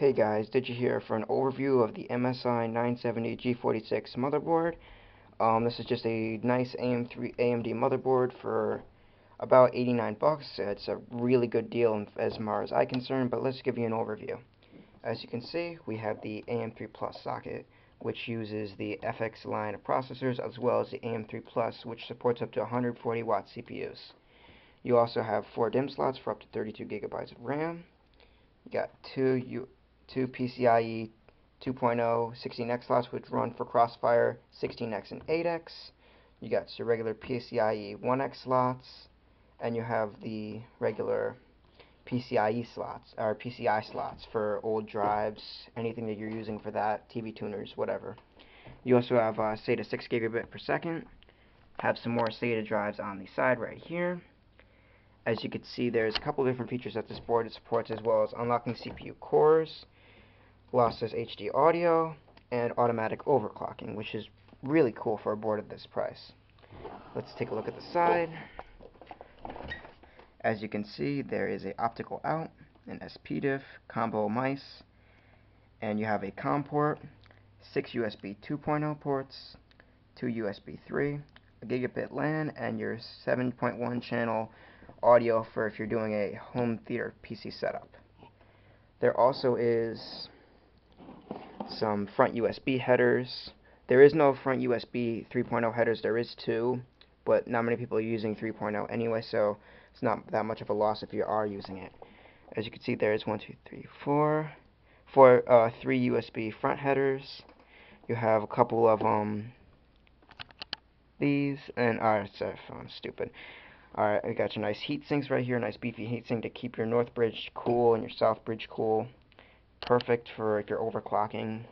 Hey guys, did you hear for an overview of the MSI 970 G46 motherboard? Um, this is just a nice AM3 AMD motherboard for about 89 bucks. It's a really good deal as far as I'm concerned, but let's give you an overview. As you can see, we have the AM3 Plus socket, which uses the FX line of processors, as well as the AM3 Plus, which supports up to 140 watt CPUs. You also have four DIMM slots for up to 32 gigabytes of RAM. You got two U two PCIe 2.0 16x slots which run for Crossfire 16x and 8x. You got your regular PCIe 1x slots, and you have the regular PCIe slots or PCI slots for old drives, anything that you're using for that, TV tuners, whatever. You also have uh, SATA 6 gigabit per second. Have some more SATA drives on the side right here. As you can see, there's a couple different features that this board supports, as well as unlocking CPU cores, lossless HD audio, and automatic overclocking, which is really cool for a board at this price. Let's take a look at the side. As you can see, there is a optical out, an SPDIF, combo mice, and you have a COM port, six USB 2.0 ports, two USB 3, a gigabit LAN, and your 7.1 channel audio for if you're doing a home theater PC setup. There also is some front USB headers. There is no front USB 3.0 headers. There is two, but not many people are using 3.0 anyway, so it's not that much of a loss if you are using it. As you can see, there is one, two, three, four, four, uh, three USB front headers. You have a couple of um these, and uh, sorry, I'm stupid. Alright, we got your nice heat sinks right here, nice beefy heat sink to keep your north bridge cool and your south bridge cool perfect for your overclocking.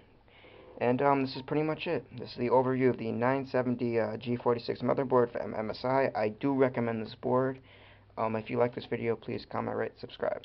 And um, this is pretty much it. This is the overview of the 970 uh, G46 motherboard from MSI. I do recommend this board. Um, if you like this video, please comment, rate, subscribe.